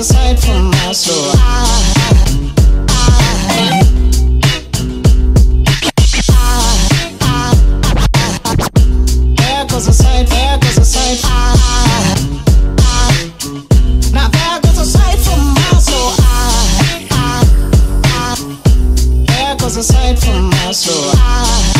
a sight from my soul. There goes a sight, there goes a sight. Now there goes a sight from my soul.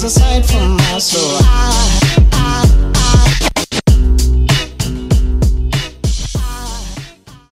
Oh, There goes a sight from my soul.